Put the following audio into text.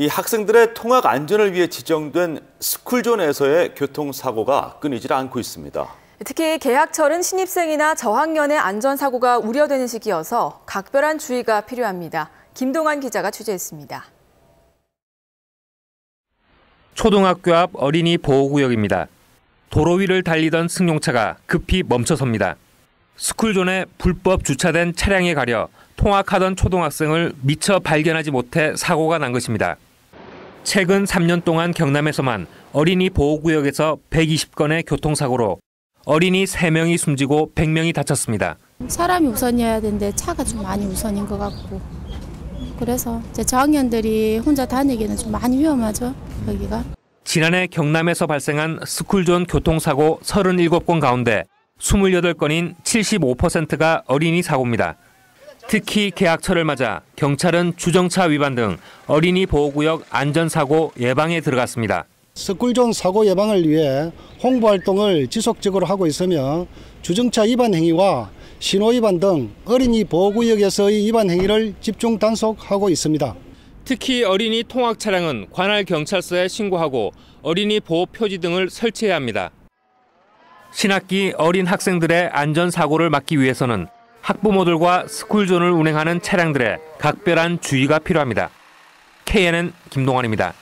이 학생들의 통학 안전을 위해 지정된 스쿨존에서의 교통사고가 끊이질 않고 있습니다. 특히 개학철은 신입생이나 저학년의 안전사고가 우려되는 시기여서 각별한 주의가 필요합니다. 김동환 기자가 취재했습니다. 초등학교 앞 어린이 보호구역입니다. 도로 위를 달리던 승용차가 급히 멈춰섭니다. 스쿨존에 불법 주차된 차량에 가려 통학하던 초등학생을 미처 발견하지 못해 사고가 난 것입니다. 최근 3년 동안 경남에서만 어린이 보호구역에서 120건의 교통사고로 어린이 3명이 숨지고 100명이 다쳤습니다. 사람이 우선이어야 되는데 차가 좀 많이 우선인 것 같고 그래서 제 저학년들이 혼자 다니기는 좀 많이 위험하죠 여기가. 지난해 경남에서 발생한 스쿨존 교통사고 37건 가운데 28건인 75%가 어린이 사고입니다. 특히 개학철을 맞아 경찰은 주정차 위반 등 어린이 보호구역 안전사고 예방에 들어갔습니다. 스쿨존 사고 예방을 위해 홍보 활동을 지속적으로 하고 있으며 주정차 위반 행위와 신호 위반 등 어린이 보호구역에서의 위반 행위를 집중 단속하고 있습니다. 특히 어린이 통학 차량은 관할 경찰서에 신고하고 어린이 보호 표지 등을 설치해야 합니다. 신학기 어린 학생들의 안전 사고를 막기 위해서는 학부모들과 스쿨존을 운행하는 차량들의 각별한 주의가 필요합니다. KNN 김동환입니다.